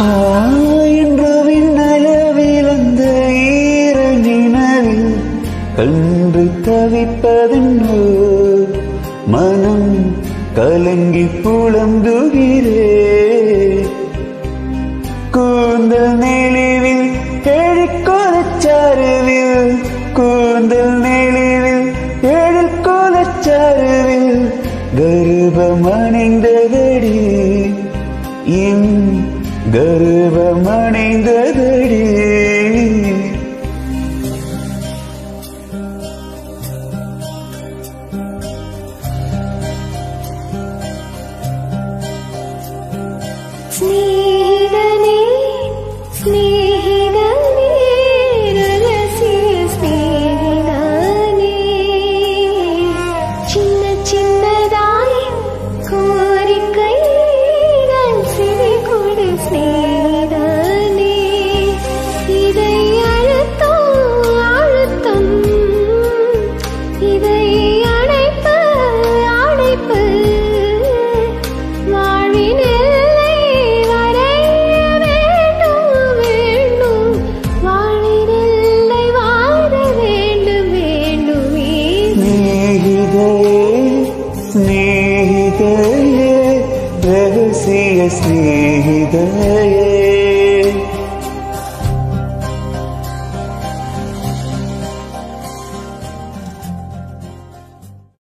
என்றுவின் நனவிழந்த ஈர நினவில் கன்று தவிப்பதென்று மனம் கலங்கி புலம்புகிறே. கூந்தல் நெளிவில் எழிற்கோலச்சாருவில் கூந்தல் நெளிவில் எழிற்கோலச்சாருவில் கர்ப்பமணிந்ததடி என் கருபம் அணைந்ததடி ಸ್ನೇಹಿತೆಯೇ ರಹಸ್ಯ ಸ್ನೇಹಿತೆಯೇ